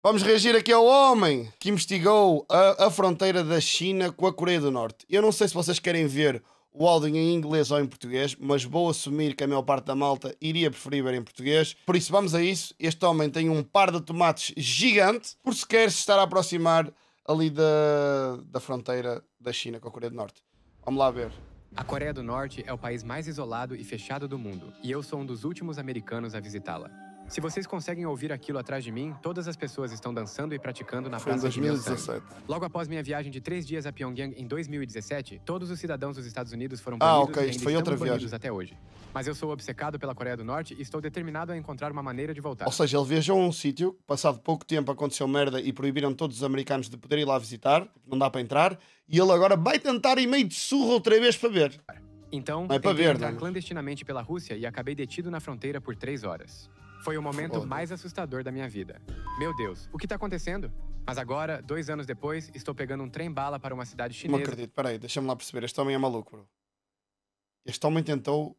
Vamos reagir aqui ao homem que investigou a, a fronteira da China com a Coreia do Norte. Eu não sei se vocês querem ver o áudio em inglês ou em português, mas vou assumir que a maior parte da malta iria preferir ver em português. Por isso, vamos a isso. Este homem tem um par de tomates gigante, por se quer se estar a aproximar ali da, da fronteira da China com a Coreia do Norte. Vamos lá ver. A Coreia do Norte é o país mais isolado e fechado do mundo, e eu sou um dos últimos americanos a visitá-la. Se vocês conseguem ouvir aquilo atrás de mim, todas as pessoas estão dançando e praticando na Foi em praça de 2017. Myeongdong. Logo após minha viagem de três dias a Pyongyang em 2017, todos os cidadãos dos Estados Unidos foram Ah, banidos ok, e isto ainda foi outra viagem. até hoje. Mas eu sou obcecado pela Coreia do Norte e estou determinado a encontrar uma maneira de voltar. Ou seja, ele viajou a um sítio, passado pouco tempo aconteceu merda e proibiram todos os americanos de poder ir lá visitar, não dá para entrar, e ele agora vai tentar ir meio de surra outra vez para ver. Então, é tentei ver, entrar não é? clandestinamente pela Rússia e acabei detido na fronteira por três horas. Foi o momento mais assustador da minha vida. Meu Deus, o que tá acontecendo? Mas agora, dois anos depois, estou pegando um trem-bala para uma cidade Não chinesa. acredito, peraí, deixa-me lá perceber. Este homem é maluco, bro. Este homem tentou.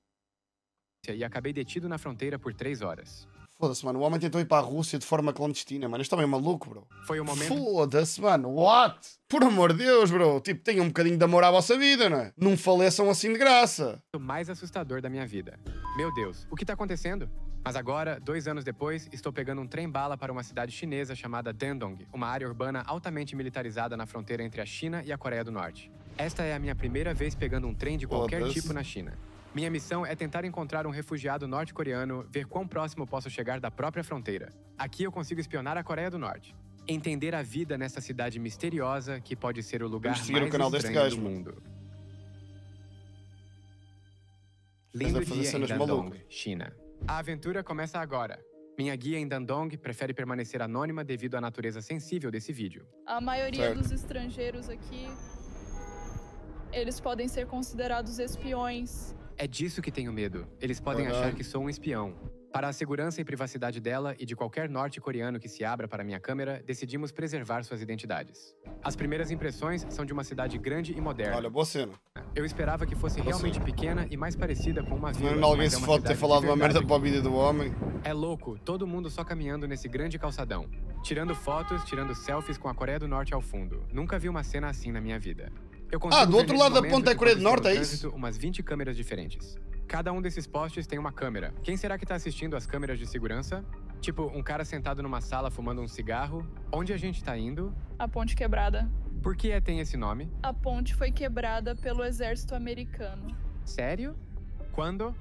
e acabei detido na fronteira por três horas. Foda-se, mano. O homem tentou ir para a Rússia de forma clandestina, mano. Este homem é maluco, bro. Foi o momento Foda-se, mano. What? Por amor de Deus, bro. Tipo, tenham um bocadinho de amor à vossa vida, não é? Não faleçam assim de graça. mais assustador da minha vida. Meu Deus, o que tá acontecendo? Mas agora, dois anos depois, estou pegando um trem-bala para uma cidade chinesa chamada Dandong, uma área urbana altamente militarizada na fronteira entre a China e a Coreia do Norte. Esta é a minha primeira vez pegando um trem de qualquer Foda-se. tipo na China. Minha missão é tentar encontrar um refugiado norte-coreano, ver quão próximo posso chegar da própria fronteira. Aqui eu consigo espionar a Coreia do Norte. Entender a vida nessa cidade misteriosa que pode ser o lugar seguir o mais canal estranho do mundo. Lindo dia em Dandong. China. A aventura começa agora. Minha guia em Dandong prefere permanecer anônima devido à natureza sensível desse vídeo. A maioria Certo. dos estrangeiros aqui, eles podem ser considerados espiões. É disso que tenho medo. Eles podem Caralho. achar que sou um espião. Para a segurança e privacidade dela e de qualquer norte-coreano que se abra para minha câmera, decidimos preservar suas identidades. As primeiras impressões são de uma cidade grande e moderna. Olha, boa cena. Eu esperava que fosse realmente pequena e mais parecida com uma vila. Não alguém se pode ter falado uma merda para o vídeo do homem. É louco, todo mundo só caminhando nesse grande calçadão. Tirando fotos, tirando selfies com a Coreia do Norte ao fundo. Nunca vi uma cena assim na minha vida. Eu consigo Ah, do outro lado da ponta é Coreia do Norte, no é isso? Umas 20 câmeras diferentes. Cada um desses postes tem uma câmera. Quem será que tá assistindo as câmeras de segurança? Tipo, um cara sentado numa sala fumando um cigarro. Onde a gente tá indo? A ponte quebrada. Por que tem esse nome? A ponte foi quebrada pelo exército americano Sério? Quando?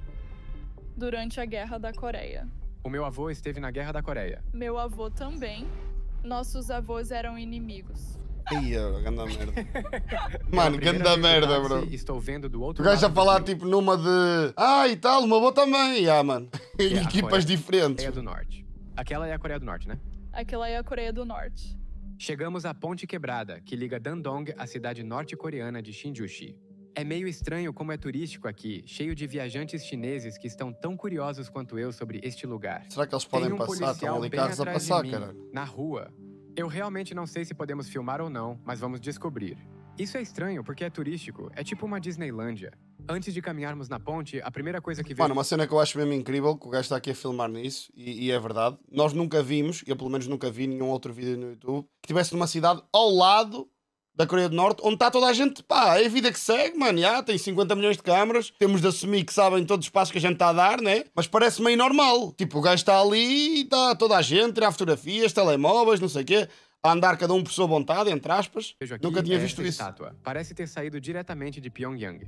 durante a Guerra da Coreia. O meu avô esteve na Guerra da Coreia. Meu avô também. Nossos avós eram inimigos. Ih, ganda merda. Mano, ganda no merda, bro. Estou vendo do outro O gajo a falar tipo numa de. Ah, e tal, o meu avô também. Ah, mano. É, a Equipas Coreia. diferentes. Coreia do Norte. Aquela é a Coreia do Norte, né? Aquela é a Coreia do Norte. Chegamos à Ponte Quebrada, que liga Dandong à cidade norte-coreana de Shinjushi. É meio estranho como é turístico aqui, cheio de viajantes chineses que estão tão curiosos quanto eu sobre este lugar. Será que eles Tem podem um passar? Estão policial ali bem carros a atrás de passar, mim, caralho. na rua. Eu realmente não sei se podemos filmar ou não, mas vamos descobrir. Isso é estranho porque é turístico, é tipo uma Disneylândia. Antes de caminharmos na ponte, a primeira coisa que Mano, vejo uma cena que eu acho mesmo incrível, que o gajo está aqui a filmar nisso, e, e é verdade. Nós nunca vimos, eu pelo menos nunca vi nenhum outro vídeo no YouTube, que tivesse numa cidade ao lado da Coreia do Norte, onde está toda a gente, pá, é a vida que segue, mano, já, tem 50 milhões de câmaras, temos de assumir que sabem todos os passos que a gente está a dar, né? Mas parece meio normal. Tipo, o gajo está ali e está toda a gente, tirar fotografias, telemóveis, não sei o quê, a andar cada um por sua vontade, entre aspas. aqui Nunca tinha é visto isso. estátua. Parece ter saído diretamente de Pyongyang.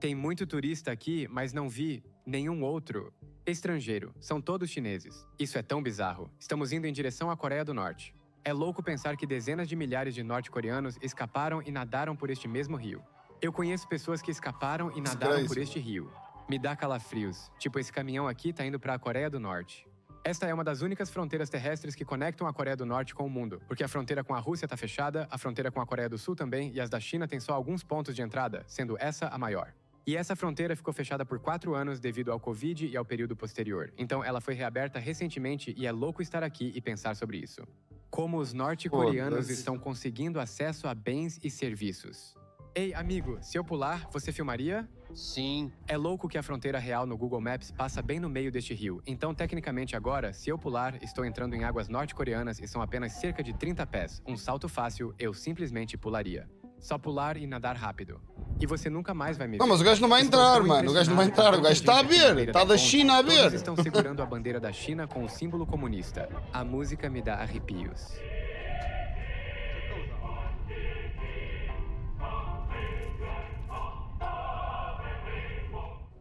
Tem muito turista aqui, mas não vi nenhum outro estrangeiro. São todos chineses. Isso é tão bizarro. Estamos indo em direção à Coreia do Norte. É louco pensar que dezenas de milhares de norte-coreanos escaparam e nadaram por este mesmo rio. Eu conheço pessoas que escaparam e nadaram por este rio. Me dá calafrios. Tipo, esse caminhão aqui tá indo para a Coreia do Norte. Esta é uma das únicas fronteiras terrestres que conectam a Coreia do Norte com o mundo, porque a fronteira com a Rússia está fechada, a fronteira com a Coreia do Sul também, e as da China têm só alguns pontos de entrada, sendo essa a maior. E essa fronteira ficou fechada por quatro anos devido ao Covid e ao período posterior. Então ela foi reaberta recentemente e é louco estar aqui e pensar sobre isso. Como os norte-coreanos estão conseguindo acesso a bens e serviços. Ei, amigo, se eu pular, você filmaria? Sim. É louco que a fronteira real no Google Maps passa bem no meio deste rio. Então, tecnicamente, agora, se eu pular, estou entrando em águas norte-coreanas e são apenas cerca de 30 pés. Um salto fácil, eu simplesmente pularia. Só pular e nadar rápido. E você nunca mais vai me ver. Não, mas o gajo não vai entrar, mano. O gajo não vai entrar. O gajo está a ver. Está da. China a Todos ver. estão segurando a bandeira da China com o símbolo comunista. A música me dá arrepios.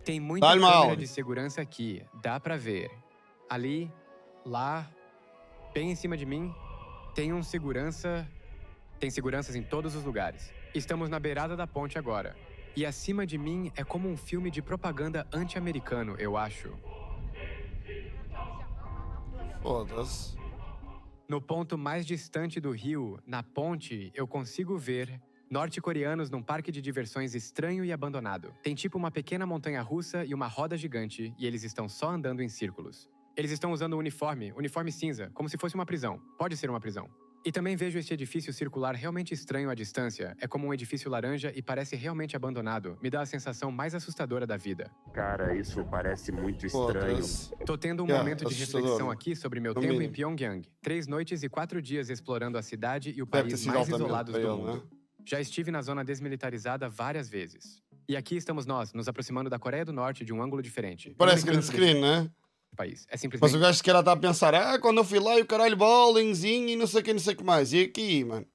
Tem muita Dá-lhe câmera de segurança aqui, dá pra ver. Ali, lá, bem em cima de mim, tem um segurança. Tem seguranças em todos os lugares. Estamos na beirada da ponte agora. E acima de mim é como um filme de propaganda anti-americano, eu acho. Foda-se. No ponto mais distante do rio, na ponte, eu consigo ver norte-coreanos num parque de diversões estranho e abandonado. Tem tipo uma pequena montanha russa e uma roda gigante, e eles estão só andando em círculos. Eles estão usando um uniforme, uniforme cinza, como se fosse uma prisão. Pode ser uma prisão. E também vejo este edifício circular realmente estranho à distância. É como um edifício laranja e parece realmente abandonado. Me dá a sensação mais assustadora da vida. Cara, isso parece muito estranho. Foda-se. Tô tendo um Yeah, momento de assustador, reflexão aqui sobre meu No tempo em mínimo. Pyongyang. Três noites e quatro dias explorando a cidade e o Deve país mais isolados do mundo. né? Já estive na zona desmilitarizada várias vezes. E aqui estamos nós, nos aproximando da Coreia do Norte de um ângulo diferente. Parece green screen, né? País. É Mas simplesmente o gajo se calhar está a pensar, ah, quando eu fui lá e o caralho bowlingzinho e não sei o que, não sei o que mais. E aqui, mano.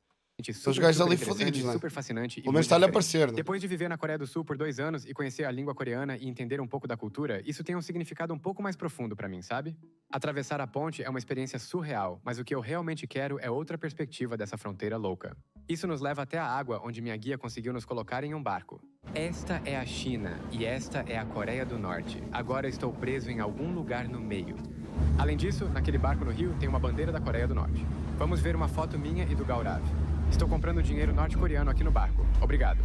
Super, gajos super ali fodidos, né? super fascinante Pelo menos está-lhe a aparecer, né? Depois de viver na Coreia do Sul por dois anos e conhecer a língua coreana e entender um pouco da cultura, isso tem um significado um pouco mais profundo pra mim, sabe? Atravessar a ponte é uma experiência surreal, mas o que eu realmente quero é outra perspectiva dessa fronteira louca. Isso nos leva até a água, onde minha guia conseguiu nos colocar em um barco. Esta é a China e esta é a Coreia do Norte. Agora estou preso em algum lugar no meio. Além disso, naquele barco no rio tem uma bandeira da Coreia do Norte. Vamos ver uma foto minha e do Gaurav. Estou comprando dinheiro norte-coreano aqui no barco. Obrigado.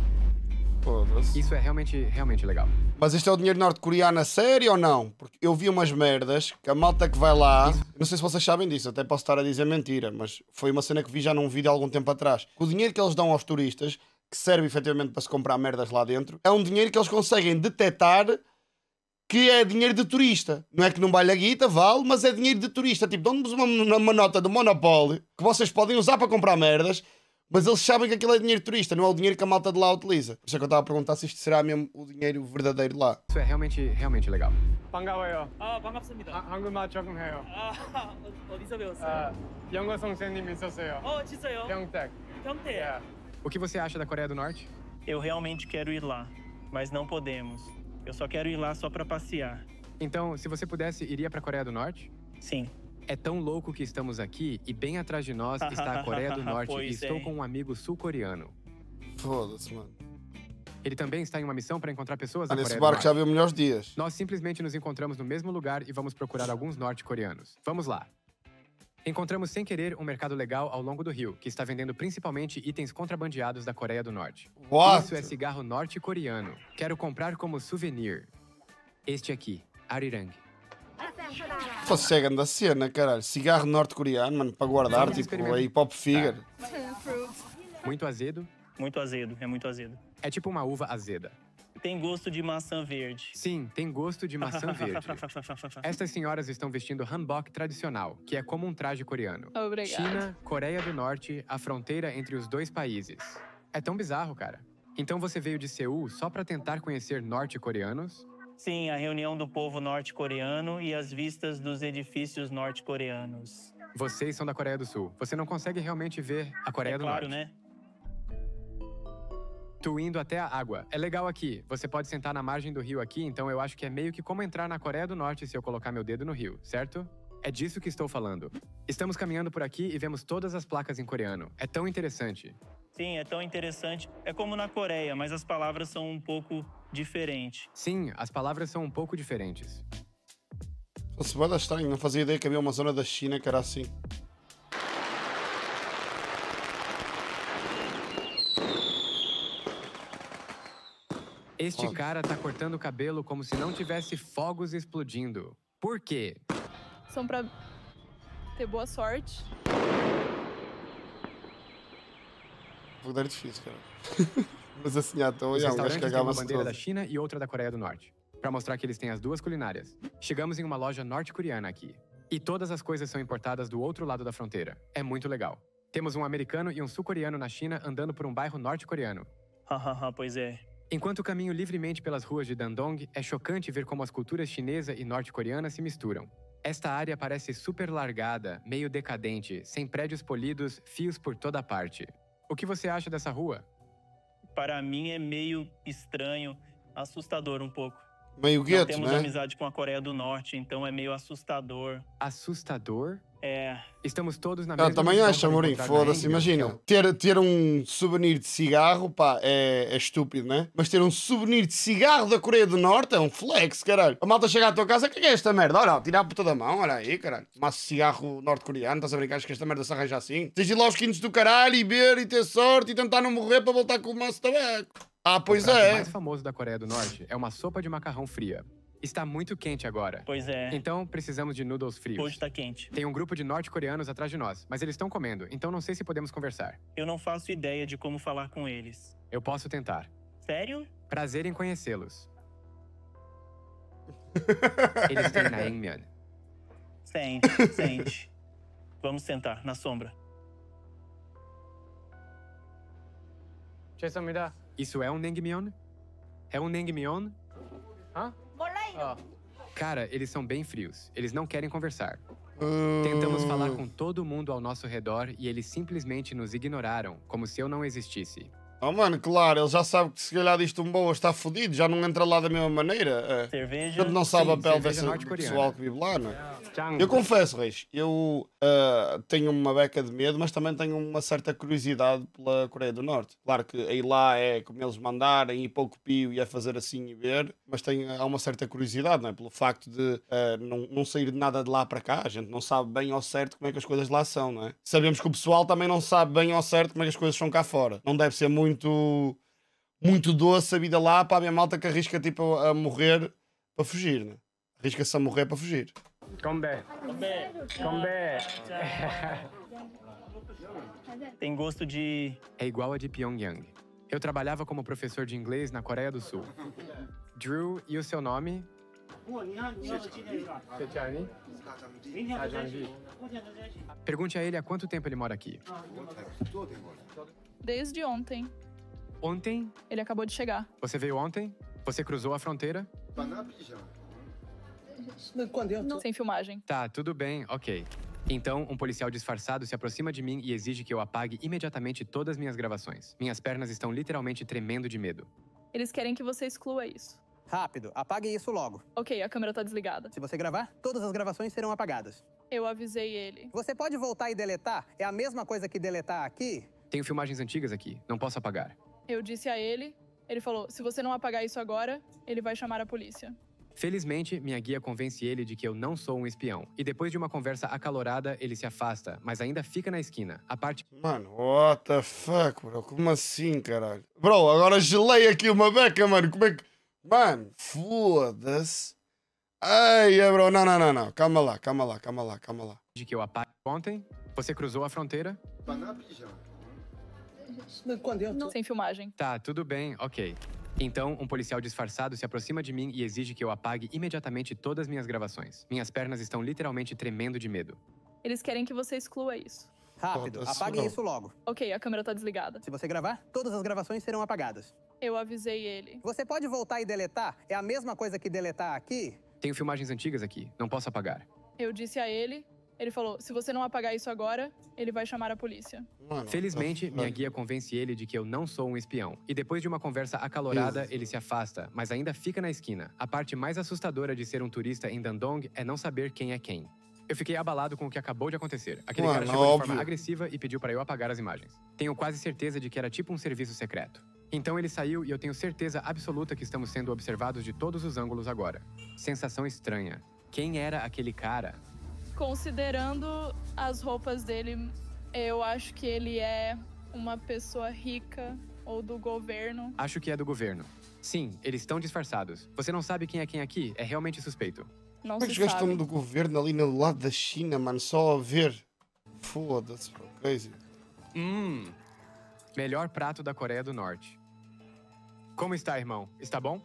Foda-se. Isso é realmente, realmente legal. Mas isto é o dinheiro norte-coreano a sério ou não? Porque eu vi umas merdas que a malta que vai lá. Não sei se vocês sabem disso, até posso estar a dizer mentira, mas foi uma cena que vi já num vídeo há algum tempo atrás. O dinheiro que eles dão aos turistas, que serve efetivamente para se comprar merdas lá dentro, é um dinheiro que eles conseguem detectar que é dinheiro de turista. Não é que não vale a guita, vale, mas é dinheiro de turista. Tipo, dão-nos uma, uma nota do Monopoly que vocês podem usar para comprar merdas, mas eles sabem que aquilo é dinheiro de turista, não é o dinheiro que a malta de lá utiliza. Por isso é que eu estava a perguntar se isto será mesmo o dinheiro verdadeiro de lá. Isso é realmente, realmente legal. 반가워요. 아 반갑습니다. 아, 한국말 조금 해요. 아, 어, 어디서 배웠어요? 아, 영어 선생님 있었어요. 어 진짜요? 평택. 평택. Yeah. O que você acha da Coreia do Norte? Eu realmente quero ir lá, mas não podemos. Eu só quero ir lá só para passear. Então, se você pudesse, iria pra Coreia do Norte? Sim. É tão louco que estamos aqui e bem atrás de nós está a Coreia do Norte e estou é. com um amigo sul-coreano. Foda-se, mano. Ele também está em uma missão para encontrar pessoas Ah, da nesse Coreia do barco Norte. já viu melhores dias. Nós simplesmente nos encontramos no mesmo lugar e vamos procurar alguns norte-coreanos. Vamos lá. Encontramos sem querer um mercado legal ao longo do rio, que está vendendo principalmente itens contrabandeados da Coreia do Norte. What? Isso é cigarro norte-coreano. Quero comprar como souvenir. Este aqui, Arirang. Fosse cega da cena, caralho. Cigarro norte-coreano, mano, para guardar, tipo, aí pop figure. Muito azedo. Muito azedo, é muito azedo. É tipo uma uva azeda. Tem gosto de maçã verde. Sim, tem gosto de maçã verde. Estas senhoras estão vestindo hanbok tradicional, que é como um traje coreano. Obrigada. China, Coreia do Norte, a fronteira entre os dois países. É tão bizarro, cara. Então você veio de Seul só pra tentar conhecer norte-coreanos? Sim, a reunião do povo norte-coreano e as vistas dos edifícios norte-coreanos. Vocês são da Coreia do Sul. Você não consegue realmente ver a Coreia é do claro, Norte. né? Tu indo até a água. É legal aqui. Você pode sentar na margem do rio aqui, então eu acho que é meio que como entrar na Coreia do Norte se eu colocar meu dedo no rio, certo? É disso que estou falando. Estamos caminhando por aqui e vemos todas as placas em coreano. É tão interessante. Sim, é tão interessante. É como na Coreia, mas as palavras são um pouco diferentes. Sim, as palavras são um pouco diferentes. Fosse bem estranho, não fazia ideia que havia uma zona da China que era assim. Este cara tá cortando o cabelo como se não tivesse fogos explodindo. Por quê? São pra ter boa sorte. Fogo de artifício, cara. Mas assim, à toa, Os já, um gajo restaurantes têm uma bandeira da. China e outra da Coreia do Norte, para mostrar que eles têm as duas culinárias. Chegamos em uma loja norte-coreana aqui. E todas as coisas são importadas do outro lado da fronteira. É muito legal. Temos um americano e um sul-coreano na China andando por um bairro norte-coreano. Hahaha, pois é. Enquanto caminho livremente pelas ruas de Dandong, é chocante ver como as culturas chinesa e norte-coreana se misturam. Esta área parece super largada, meio decadente, sem prédios polidos, fios por toda parte. O que você acha dessa rua? Para mim é meio estranho, assustador um pouco. Meio Não gueto, temos né? amizade com a Coreia do Norte, então é meio assustador. Assustador? É, Estamos todos na Eu mesma também missão acho, Amorim, foda-se. Imagina, o- ter, ter um souvenir de cigarro, pá, é, é estúpido, né? Mas ter um souvenir de cigarro da Coreia do Norte é um flex, caralho. A malta chega à tua casa, o que é, é esta merda? Olha, tirar a puta da mão, olha aí, caralho. Maço de cigarro norte-coreano, estás a brincar Acho que esta merda se arranja assim? Tens de ir lá aos quintos do caralho e beber e ter sorte e tentar não morrer para voltar com o maço de tabaco. Ah, pois o é. mais famoso da Coreia do Norte é uma sopa de macarrão fria. Está muito quente agora. Pois é. Então precisamos de noodles frios. Hoje está quente. Tem um grupo de norte-coreanos atrás de nós, mas eles estão comendo, então não sei se podemos conversar. Eu não faço ideia de como falar com eles. Eu posso tentar. Sério? Prazer em conhecê-los. eles têm naengmyeon. Sente, sente. Vamos sentar na sombra. Isso é um nengmyeon? É um nengmyeon? Hã? 어. Cara, eles são bem frios. Eles não querem conversar. Uh, Tentamos falar com todo mundo ao nosso redor e eles simplesmente nos ignoraram, como se eu não existisse. Oh, mano, claro, ele já sabe que se calhar disto um boa está fodido, já não entra lá da mesma maneira. É. Cerveja. Ele não sabe a Sim, pele cerveja desse pessoal que vive lá, não é? 짱. Eu confesso, Reis, eu ah, tenho uma beca de medo, mas também tenho uma certa curiosidade pela Coreia do Norte. Claro que aí lá é como eles mandarem e pouco pio e é fazer assim e ver, mas tenho, há uma certa curiosidade, não é? Pelo facto de ah, não, não sair de nada de lá para cá, a gente não sabe bem ao certo como é que as coisas lá são, não é? Sabemos que o pessoal também não sabe bem ao certo como é que as coisas são cá fora. Não deve ser muito, muito, muito doce a vida lá para a minha malta que arrisca tipo, a morrer para fugir. Né? Arrisca-se a morrer para fugir. Combé. Combé. Tem gosto de. É igual a de Pyongyang. Eu trabalhava como professor de inglês na Coreia do Sul. Drew, e o seu nome? Pergunte a ele há quanto tempo ele mora aqui. Desde ontem. Ontem? Ele acabou de chegar. Você veio ontem? Você cruzou a fronteira? Sem filmagem. Tá, tudo bem, ok. Então, um policial disfarçado se aproxima de mim e exige que eu apague imediatamente todas minhas gravações. Minhas pernas estão literalmente tremendo de medo. Eles querem que você exclua isso. Rápido, apague isso logo. Ok, a câmera tá desligada. Se você gravar, todas as gravações serão apagadas. Eu avisei ele. Você pode voltar e deletar? É a mesma coisa que deletar aqui? Tenho filmagens antigas aqui, não posso apagar. Eu disse a ele. Ele falou: se você não apagar isso agora, ele vai chamar a polícia. Felizmente, minha guia convence ele de que eu não sou um espião. E depois de uma conversa acalorada, ele se afasta, mas ainda fica na esquina. A parte Mano, what the fuck, bro? Como assim, caralho? Bro, agora gelei aqui uma beca, mano. Como é que. Mano, foda-se. Ai, é, bro, não, não, não, não. Calma lá, calma lá, calma lá, calma lá. de que eu apague ontem, você cruzou a fronteira? Sem filmagem. Tá, tudo bem, ok. Então, um policial disfarçado se aproxima de mim e exige que eu apague imediatamente todas minhas gravações. Minhas pernas estão literalmente tremendo de medo. Eles querem que você exclua isso. Rápido, apague não. isso logo. Ok, a câmera tá desligada. Se você gravar, todas as gravações serão apagadas. Eu avisei ele. Você pode voltar e deletar? É a mesma coisa que deletar aqui? Tenho filmagens antigas aqui, não posso apagar. Eu disse a ele. Ele falou: se você não apagar isso agora, ele vai chamar a polícia. Mano, Felizmente, minha guia convence ele de que eu não sou um espião. E depois de uma conversa acalorada, Jesus. ele se afasta, mas ainda fica na esquina. A parte mais assustadora de ser um turista em Dandong é não saber quem é quem. Eu fiquei abalado com o que acabou de acontecer. Aquele cara Mano, chegou de óbvio. forma agressiva e pediu para eu apagar as imagens. Tenho quase certeza de que era tipo um serviço secreto. Então ele saiu e eu tenho certeza absoluta que estamos sendo observados de todos os ângulos agora. Sensação estranha. Quem era aquele cara? Considerando as roupas dele, eu acho que ele é uma pessoa rica ou do governo. Acho que é do governo. Sim, eles estão disfarçados. Você não sabe quem é quem aqui? É realmente suspeito. Não Como é que se os gajos sabe. estão do governo ali no lado da China, mano? Só a ver. Foda-se, bro. Crazy. Hum. Melhor prato da Coreia do Norte. Como está, irmão? Está bom?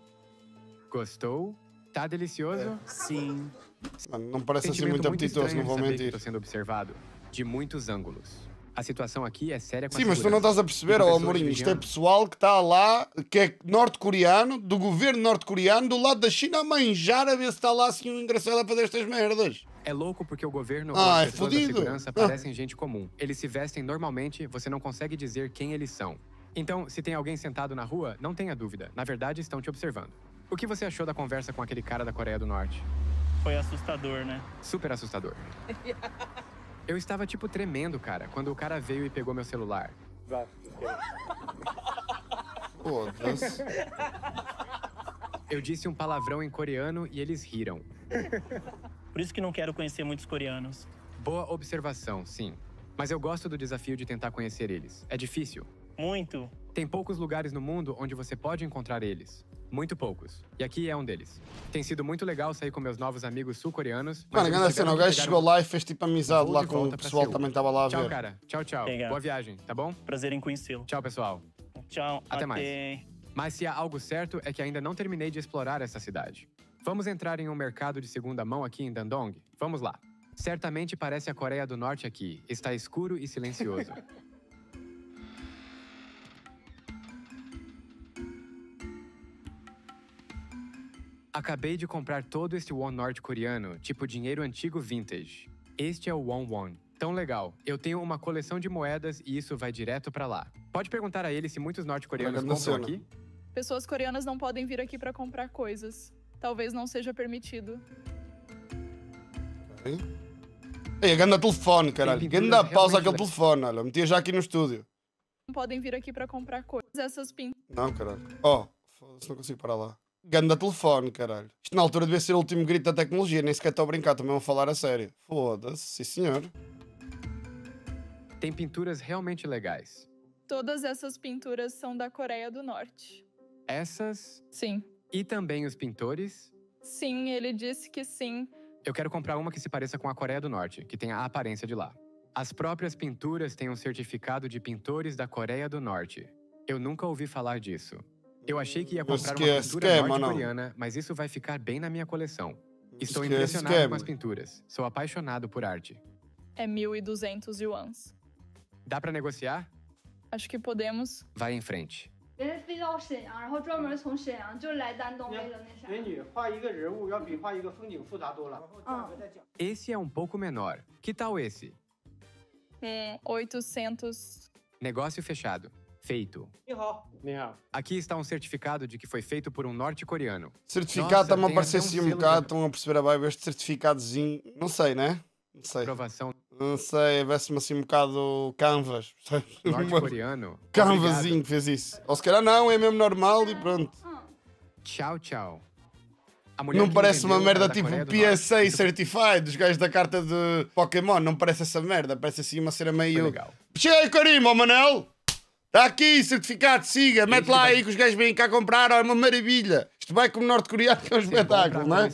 Gostou? Tá delicioso? Sim. Mano, não parece assim muito apetitoso, não vou de saber que mentir. Tô sendo observado de muitos ângulos. A situação aqui é séria com a Sim, mas tu não estás a perceber, ó Amorim, isto é pessoal que está lá, que é norte-coreano, do governo norte-coreano, do lado da China, a manjar a ver se está lá assim um engraçado a fazer estas merdas. É louco porque o governo Ah, ou é da fudido. segurança Ah. parecem gente comum. Eles se vestem normalmente, você não consegue dizer quem eles são. Então, se tem alguém sentado na rua, não tenha dúvida. Na verdade, estão te observando. O que você achou da conversa com aquele cara da Coreia do Norte? Foi assustador, né? Super assustador. Eu estava tipo tremendo, cara, quando o cara veio e pegou meu celular. Foda-se. Eu disse um palavrão em coreano e eles riram. Por isso que não quero conhecer muitos coreanos. Boa observação, sim. Mas eu gosto do desafio de tentar conhecer eles. É difícil. Muito. Tem poucos lugares no mundo onde você pode encontrar eles. Muito poucos. E aqui é um deles. Tem sido muito legal sair com meus novos amigos sul-coreanos. Mano, grande cena, o gajo chegou lá e fez tipo amizade lá com o pessoal que também estava lá Tchau, ver. cara. Tchau, tchau. Boa viagem, tá bom? Prazer em conhecê-lo. Tchau, pessoal. Tchau. Até mais. Mas se há algo certo é que ainda não terminei de explorar essa cidade. Vamos entrar em um mercado de segunda mão aqui em Dandong? Vamos lá. Certamente parece a Coreia do Norte aqui. Está escuro e silencioso. Acabei de comprar todo este won norte-coreano, tipo dinheiro antigo vintage. Este é o won won. Tão legal. Eu tenho uma coleção de moedas e isso vai direto pra lá. Pode perguntar a ele se muitos norte-coreanos compram cena. aqui? Pessoas coreanas não podem vir aqui pra comprar coisas. Talvez não seja permitido. Ei, ganda telefone, caralho. Ganda pausa aquele telefone, olha. Metia já aqui no estúdio. Não podem vir aqui pra comprar coisas. Essas pinturas Não, caralho. Oh, foda-se, não consigo parar lá. Ganda telefone, caralho. Isto na altura devia ser o último grito da tecnologia, nem sequer estou a brincar, também vou falar a sério. Foda-se, sim senhor. Tem pinturas realmente legais. Todas essas pinturas são da Coreia do Norte. Essas Sim. e também os pintores. Sim, ele disse que sim. Eu quero comprar uma que se pareça com a Coreia do Norte, que tenha a aparência de lá. As próprias pinturas têm um certificado de pintores da Coreia do Norte. Eu nunca ouvi falar disso. Eu achei que ia comprar uma pintura norte-coreana, mas isso vai ficar bem na minha coleção. Estou impressionado com as pinturas. Sou apaixonado por arte. É 1.200 yuans. Dá para negociar? Acho que podemos. Vai em frente. Uhum. Esse é um pouco menor. Que tal esse? É hum, 800. Negócio fechado. Feito. Aqui está um certificado de que foi feito por um norte-coreano. Certificado está-me a parecer assim um, bocado, estão a perceber a vibe, este certificadozinho, não sei, né? Não sei. Aprovação. Não sei, veste-me assim um bocado canvas. Norte-coreano. Canvasinho fez isso. Ou se calhar não, é mesmo normal e pronto. Ah. Tchau, tchau. Não parece uma merda tipo PSA Norte. Certified, dos gajos da carta de Pokémon, não parece essa merda, parece assim uma cena meio. Cheio Karim, ó Manel! Está aqui, certificado, siga, mete lá aí que os gajos vêm cá comprar, é uma maravilha. Isto vai como norte-coreano, que é um espetáculo, não é?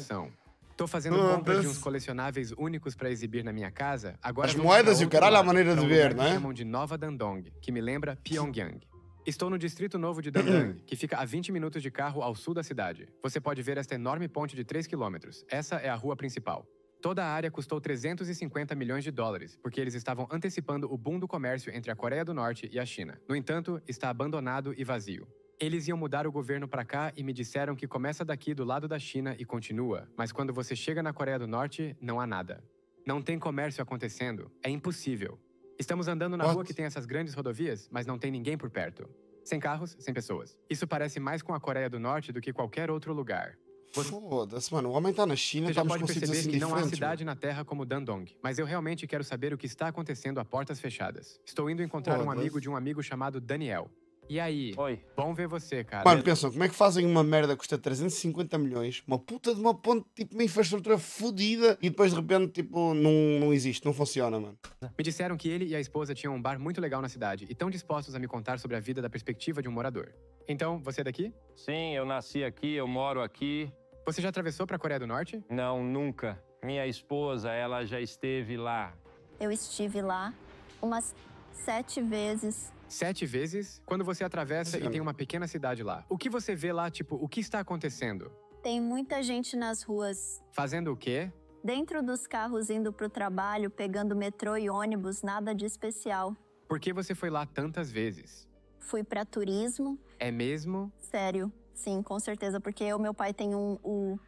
Tô fazendo compras de uns colecionáveis únicos pra exibir na minha casa. Agora As moedas e o caralho, a lado, maneira de ver, lugar não que é? chamam de Nova Dandong, que me lembra Pyongyang. Estou no distrito novo de Dandong, que fica a 20 minutos de carro ao sul da cidade. Você pode ver esta enorme ponte de 3 quilômetros. Essa é a rua principal. Toda a área custou 350 milhões de dólares, porque eles estavam antecipando o boom do comércio entre a Coreia do Norte e a China. No entanto, está abandonado e vazio. Eles iam mudar o governo para cá e me disseram que começa daqui do lado da China e continua, mas quando você chega na Coreia do Norte, não há nada. Não tem comércio acontecendo. É impossível. Estamos andando na What? rua que tem essas grandes rodovias, mas não tem ninguém por perto. Sem carros, sem pessoas. Isso parece mais com a Coreia do Norte do que qualquer outro lugar. Foda-se, mano, o homem está na China, Você já estamos pode perceber assim que não há cidade na Terra como Dandong, mas eu realmente quero saber o que está acontecendo a portas fechadas. Estou indo encontrar um amigo de um amigo chamado Daniel. E aí? Oi. Bom ver você, cara. Mano, pensam, como é que fazem uma merda que custa 350 milhões, uma puta de uma ponte, tipo, uma infraestrutura fodida, e depois de repente, tipo, não, não existe, não funciona, mano. Me disseram que ele e a esposa tinham um bar muito legal na cidade e estão dispostos a me contar sobre a vida da perspectiva de um morador. Então, você é daqui? Sim, eu nasci aqui, eu moro aqui. Você já atravessou para a Coreia do Norte? Não, nunca. Minha esposa, ela já esteve lá. Eu estive lá umas sete vezes Sete vezes quando você atravessa e Sim. tem uma pequena cidade lá. O que você vê lá, tipo, o que está acontecendo? Tem muita gente nas ruas, Fazendo o quê? dentro dos carros indo pro trabalho, pegando metrô e ônibus, nada de especial. Por que você foi lá tantas vezes? Fui pra turismo, É mesmo? sério, sim, com certeza, porque o meu pai tem um, um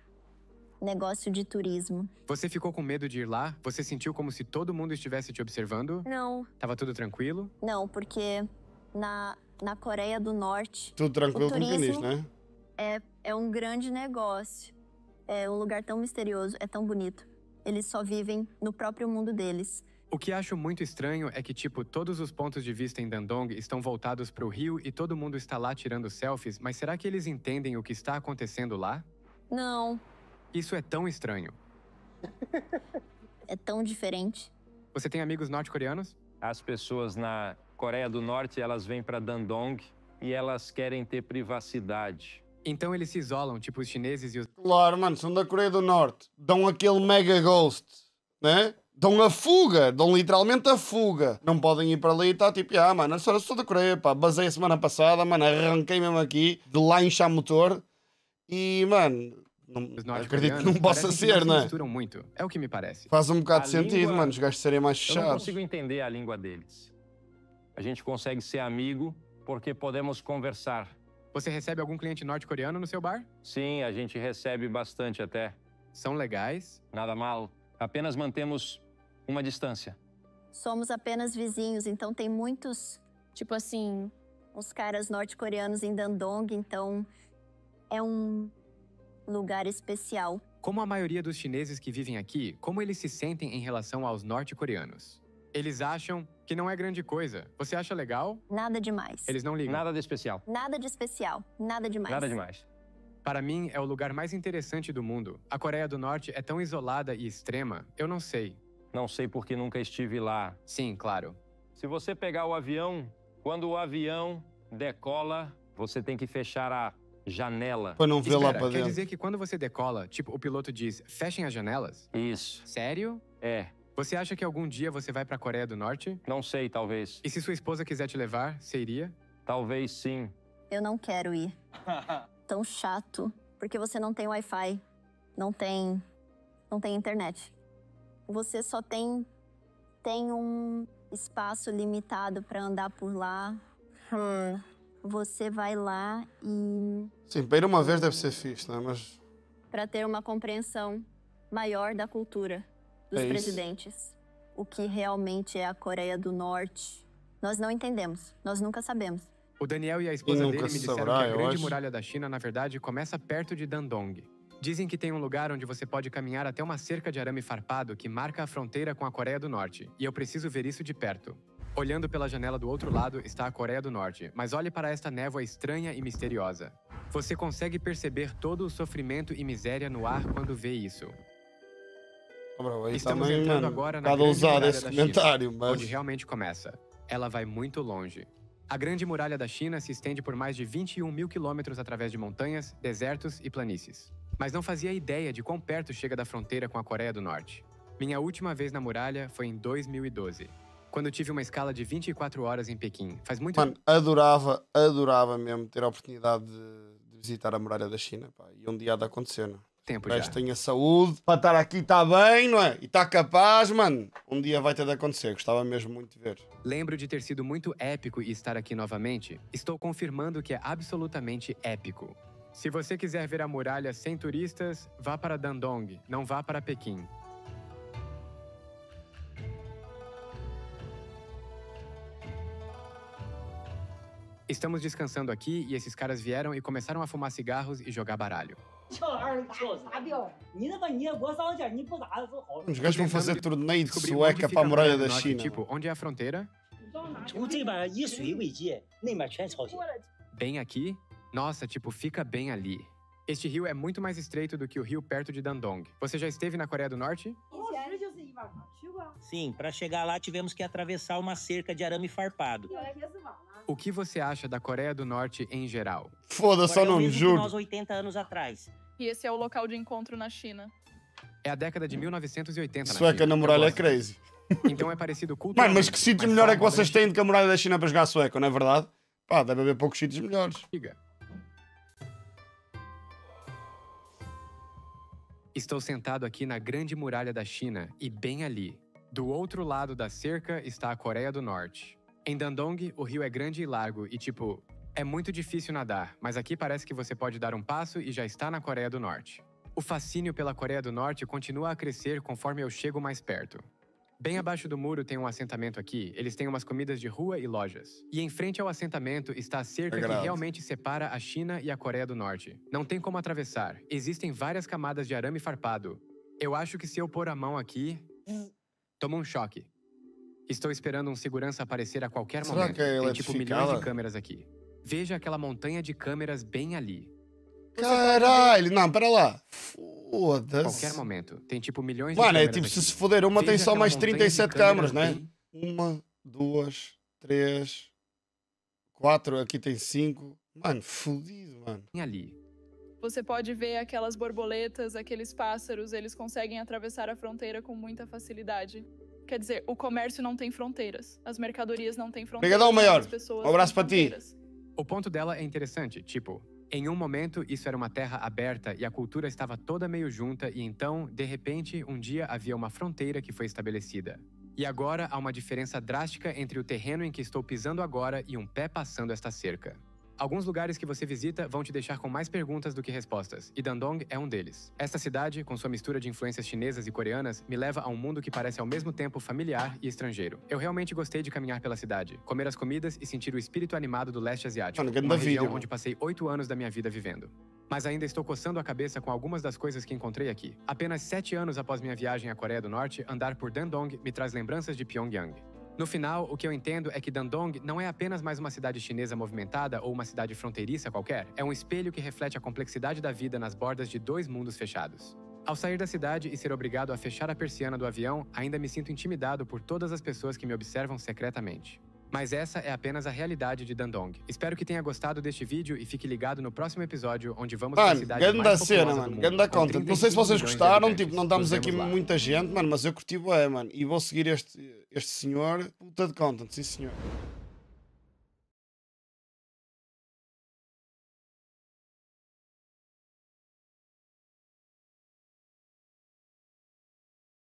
negócio de turismo. Você ficou com medo de ir lá? Você sentiu como se todo mundo estivesse te observando? Não, Tava tudo tranquilo? não, porque na, na Coreia do Norte Tudo tranquilo com né? é, é um grande negócio. É um lugar tão misterioso, é tão bonito. Eles só vivem no próprio mundo deles. O que acho muito estranho é que, tipo, todos os pontos de vista em Dandong estão voltados pro rio e todo mundo está lá tirando selfies, mas será que eles entendem o que está acontecendo lá? Não, Isso é tão estranho. é tão diferente. Você tem amigos norte-coreanos? As pessoas na Coreia do Norte, elas vêm para Dandong e elas querem ter privacidade. Então eles se isolam, tipo os chineses e os. Claro, mano, são da Coreia do Norte. Dão aquele mega ghost, né? Dão a fuga, dão literalmente a fuga. Não podem ir para ali e tá tipo, ah, mano, eu sou, da Coreia, pá. Basei a semana passada, mano, arranquei mesmo aqui, de lá inchar motor. E, mano, não, os acredito que não possa ser, se né? misturam muito. É o que me parece. Faz um bocado de A sentido, língua- mano, os gajos serem mais Eu não consigo entender a língua deles. A gente consegue ser amigo porque podemos conversar. Você recebe algum cliente norte-coreano no seu bar? Sim, a gente recebe bastante até. São legais? Nada mal. Apenas mantemos uma distância. Somos apenas vizinhos, então tem muitos, tipo assim, uns caras norte-coreanos em Dandong, então é um lugar especial. Como a maioria dos chineses que vivem aqui, como eles se sentem em relação aos norte-coreanos? Eles acham que não é grande coisa. Você acha legal? Nada demais. Eles não ligam. Nada de especial. Nada de especial, nada demais. Nada demais. Para mim, é o lugar mais interessante do mundo. A Coreia do Norte é tão isolada e extrema, eu não sei. Não sei porque nunca estive lá. Sim, claro. Se você pegar o avião, quando o avião decola, você tem que fechar a janela. Para não ver lá Espera, para quer dentro. dizer que quando você decola, tipo, o piloto diz, fechem as janelas? Isso. Sério? É. Você acha que algum dia você vai pra Coreia do Norte? Não sei, talvez. E se sua esposa quiser te levar, você iria? Talvez sim. Eu não quero ir. Tão chato, porque você não tem Wi-Fi, não tem não tem internet. Você só tem tem um espaço limitado para andar por lá. Hum, Você vai lá e Sim, para ir uma vez deve ser fixe, né? Mas para ter uma compreensão maior da cultura dos É isso. presidentes, o que realmente é a Coreia do Norte. Nós não entendemos, nós nunca sabemos. O Daniel e a esposa dele me se disseram que a eu Grande. Muralha da China, na verdade, começa perto de Dandong. Dizem que tem um lugar onde você pode caminhar até uma cerca de arame farpado que marca a fronteira com a Coreia do Norte, e eu preciso ver isso de perto. Olhando pela janela do outro lado está a Coreia do Norte, mas olhe para esta névoa estranha e misteriosa. Você consegue perceber todo o sofrimento e miséria no ar quando vê isso. Estamos entrando agora na cada Grande esse da China, mas onde realmente começa. Ela vai muito longe. A Grande Muralha da China se estende por mais de 21 mil quilômetros através de montanhas, desertos e planícies. Mas não fazia ideia de quão perto chega da fronteira com a Coreia do Norte. Minha última vez na muralha foi em 2012, quando tive uma escala de 24 horas em Pequim. Faz muito Mano, adorava, adorava mesmo ter a oportunidade de, de visitar a muralha da China, pá. E um dia há de acontecer, não? Tempo O já. gajo tenha saúde, para estar aqui está bem, não é? E está capaz, mano. Um dia vai ter de acontecer, gostava mesmo muito de ver. Lembro de ter sido muito épico e estar aqui novamente. Estou confirmando que é absolutamente épico. Se você quiser ver a muralha sem turistas, vá para Dandong, não vá para Pequim. Estamos descansando aqui e esses caras vieram e começaram a fumar cigarros e jogar baralho. 这玩意儿臭啥屌？你他妈你也给我上点，你不咋都好。 Os gajos vão fazer torneio de Descobri onde sueca fica para a muralha da Norte, China. Tipo, onde é a fronteira? 从这边以水为界，那边全朝鲜。 Bem aqui? Nossa, tipo, fica bem ali. Este rio é muito mais estreito do que o rio perto de Dandong. Você já esteve na Coreia do Norte? 以前就是一碗汤，去过。Sim, para chegar lá tivemos que atravessar uma cerca de arame farpado. O que você acha da Coreia do Norte em geral? Foda-se, só Agora é o não mesmo que juro. nós 80 anos atrás. E esse é o local de encontro na China. É a década de 1980 na Sueca China. na muralha é gosto. crazy. Então é parecido Mano, culturalmente. mas que sítio melhor é que vocês têm do que a muralha da China para jogar sueco, não é verdade? Pá, deve haver poucos sítios melhores. Diga. Estou sentado aqui na Grande Muralha da China e bem ali, do outro lado da cerca, está a Coreia do Norte. Em Dandong, o rio é grande e largo e tipo, é muito difícil nadar, mas aqui parece que você pode dar um passo e já está na Coreia do Norte. O fascínio pela Coreia do Norte continua a crescer conforme eu chego mais perto. Bem abaixo do muro tem um assentamento aqui, eles têm umas comidas de rua e lojas. E em frente ao assentamento está a cerca que Agrado. realmente separa a China e a Coreia do Norte. Não tem como atravessar, existem várias camadas de arame farpado. Eu acho que se eu pôr a mão aqui, tomo um choque. Estou esperando um segurança aparecer a qualquer Será momento. que é tem tipo milhões de câmeras aqui. Veja aquela montanha de câmeras bem ali. Caralho, não, para lá. Qualquer Foda-se. momento. Tem tipo milhões de Mano, é câmeras tipo, aqui. se se foder uma, tem Veja só aquela mais montanha de 37 câmaras, né? bem Uma, duas, três, quatro, aqui tem cinco. Mano, fodido, mano. ali. Você pode ver aquelas borboletas, aqueles pássaros, eles conseguem atravessar a fronteira com muita facilidade. Quer dizer, o comércio não tem fronteiras. As mercadorias não têm fronteiras. Obrigadão, maior. as pessoas Um abraço têm para ti. fronteiras. O ponto dela é interessante, tipo, em um momento isso era uma terra aberta e a cultura estava toda meio junta e então, de repente, um dia havia uma fronteira que foi estabelecida. E agora há uma diferença drástica entre o terreno em que estou pisando agora e um pé passando esta cerca. Alguns lugares que você visita vão te deixar com mais perguntas do que respostas, e Dandong é um deles. Esta cidade, com sua mistura de influências chinesas e coreanas, me leva a um mundo que parece ao mesmo tempo familiar e estrangeiro. Eu realmente gostei de caminhar pela cidade, comer as comidas e sentir o espírito animado do leste asiático, uma região onde passei oito anos da minha vida vivendo. Mas ainda estou coçando a cabeça com algumas das coisas que encontrei aqui. Apenas sete anos após minha viagem à Coreia do Norte, andar por Dandong me traz lembranças de Pyongyang. No final, o que eu entendo é que Dandong não é apenas mais uma cidade chinesa movimentada ou uma cidade fronteiriça qualquer, é um espelho que reflete a complexidade da vida nas bordas de dois mundos fechados. Ao sair da cidade e ser obrigado a fechar a persiana do avião, ainda me sinto intimidado por todas as pessoas que me observam secretamente. Mas essa é apenas a realidade de Dandong. Espero que tenha gostado deste vídeo e fique ligado no próximo episódio, onde vamos para a Mano, cidade grande mais cena, populosa do mano. mundo, Grande com content. Não sei se 35 vocês gostaram, tipo, não estamos aqui lá. muita gente, mano, mas eu curti bué, mano. E vou seguir este, este senhor, puta de content, sim senhor.